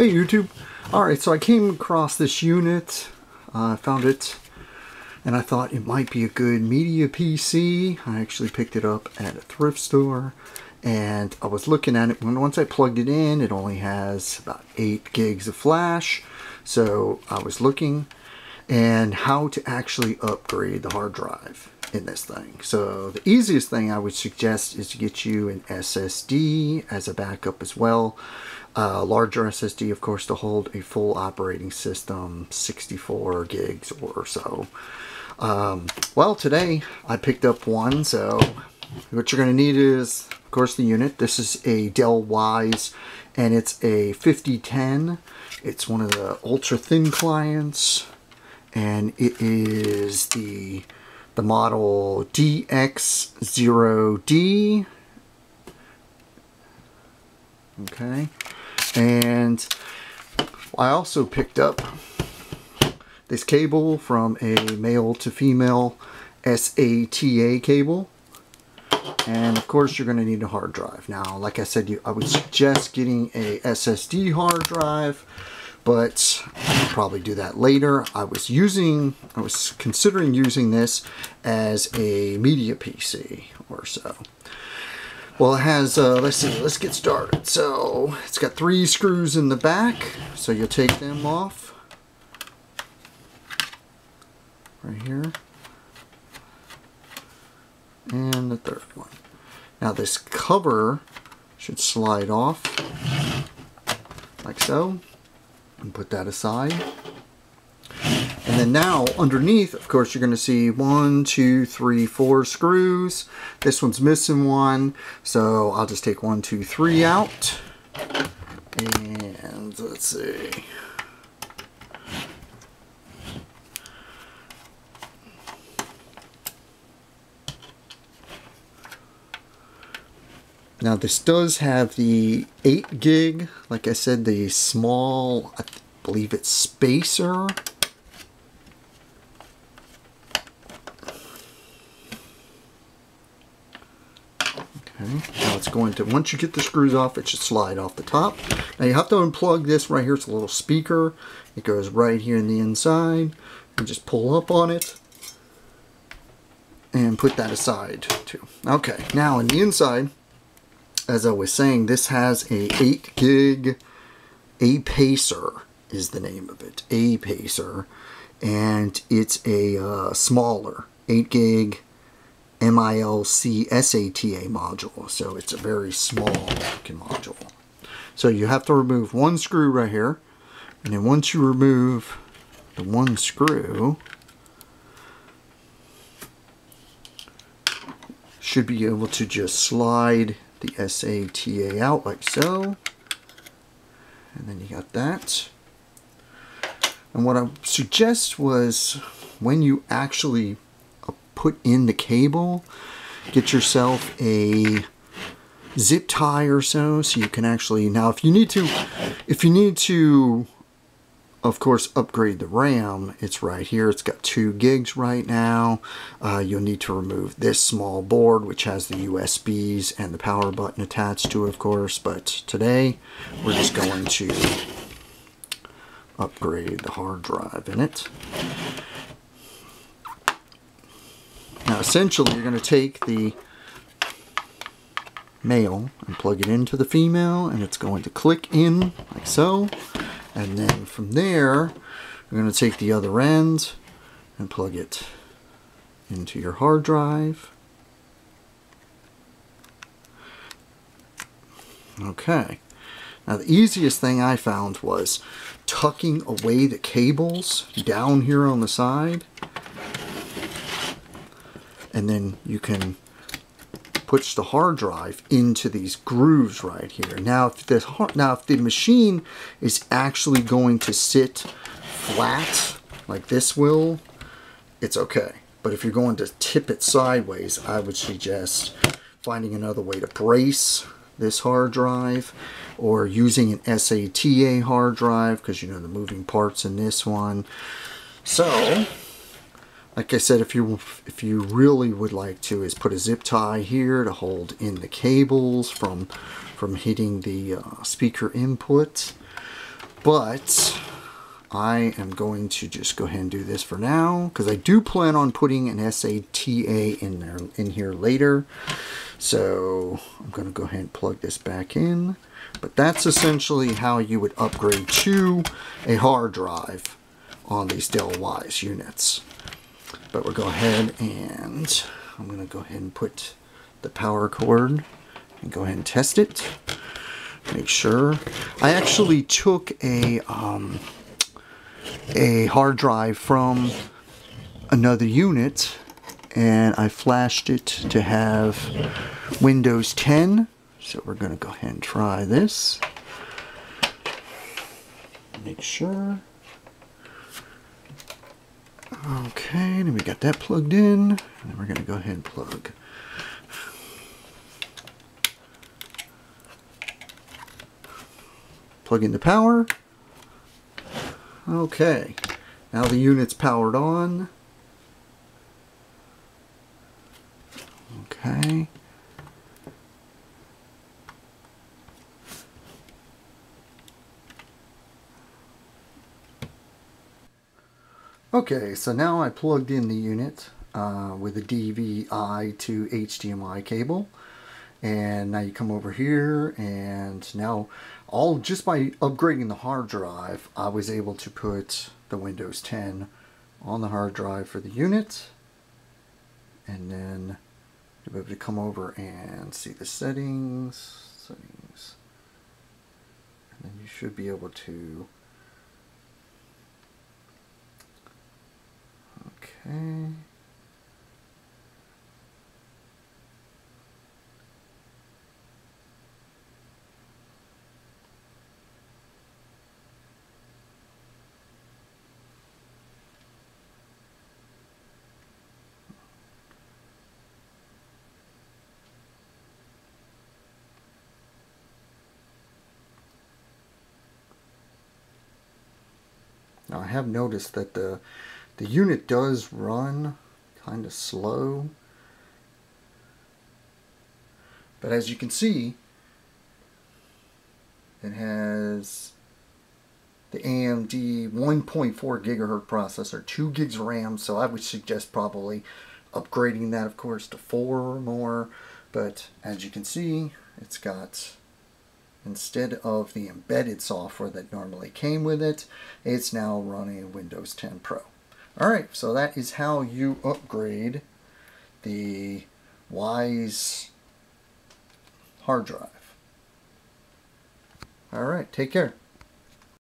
Hey YouTube. Alright, so I came across this unit. I uh, found it and I thought it might be a good media PC. I actually picked it up at a thrift store and I was looking at it when once I plugged it in it only has about 8 gigs of flash so I was looking and how to actually upgrade the hard drive in this thing. So the easiest thing I would suggest is to get you an SSD as a backup as well. A larger SSD, of course, to hold a full operating system, 64 gigs or so. Um, well, today I picked up one, so what you're going to need is, of course, the unit. This is a Dell Wyse, and it's a 5010. It's one of the ultra thin clients, and it is the the model DX0D. Okay. And I also picked up this cable from a male to female SATA cable. And of course you're going to need a hard drive. Now, like I said, you, I would suggest getting a SSD hard drive, but I'll probably do that later. I was using, I was considering using this as a media PC or so. Well, it has, uh, let's see, let's get started. So, it's got three screws in the back, so you'll take them off. Right here. And the third one. Now this cover should slide off, like so, and put that aside. And then now underneath, of course, you're going to see one, two, three, four screws. This one's missing one, so I'll just take one, two, three out. And let's see. Now this does have the 8 gig, like I said, the small, I believe it's spacer Okay, now it's going to, once you get the screws off, it should slide off the top. Now you have to unplug this right here. It's a little speaker. It goes right here in the inside. And just pull up on it. And put that aside too. Okay, now in the inside, as I was saying, this has a 8 gig Apacer is the name of it. Apacer. And it's a uh, smaller 8 gig MILC SATA module. So it's a very small module. So you have to remove one screw right here. And then once you remove the one screw, should be able to just slide the SATA out like so. And then you got that. And what I suggest was when you actually put in the cable. Get yourself a zip tie or so so you can actually now if you need to if you need to of course upgrade the RAM it's right here. It's got two gigs right now. Uh, you'll need to remove this small board which has the USBs and the power button attached to it of course. But today we're just going to upgrade the hard drive in it Now essentially you're going to take the male and plug it into the female and it's going to click in like so. And then from there you're going to take the other end and plug it into your hard drive. Okay. Now the easiest thing I found was tucking away the cables down here on the side and then you can push the hard drive into these grooves right here. Now, if the now if the machine is actually going to sit flat like this will, it's okay. But if you're going to tip it sideways, I would suggest finding another way to brace this hard drive or using an SATA hard drive because you know the moving parts in this one. So like I said, if you if you really would like to, is put a zip tie here to hold in the cables from from hitting the uh, speaker input. But I am going to just go ahead and do this for now because I do plan on putting an SATA in there in here later. So I'm going to go ahead and plug this back in. But that's essentially how you would upgrade to a hard drive on these Dell Wyse units. But we'll go ahead and I'm going to go ahead and put the power cord and go ahead and test it. Make sure. I actually took a um, a hard drive from another unit and I flashed it to have Windows 10 so we're going to go ahead and try this make sure okay then we got that plugged in and we're going to go ahead and plug plug in the power Okay, now the unit's powered on. Okay. Okay, so now I plugged in the unit uh, with a DVI to HDMI cable. And now you come over here and now all just by upgrading the hard drive I was able to put the Windows 10 on the hard drive for the unit. And then you'll be able to come over and see the settings settings. And then you should be able to Now I have noticed that the, the unit does run kind of slow. But as you can see, it has the AMD 1.4 gigahertz processor, 2 gigs of RAM, so I would suggest probably upgrading that, of course, to 4 or more. But as you can see, it's got Instead of the embedded software that normally came with it, it's now running Windows 10 Pro. Alright, so that is how you upgrade the Wyse hard drive. Alright, take care.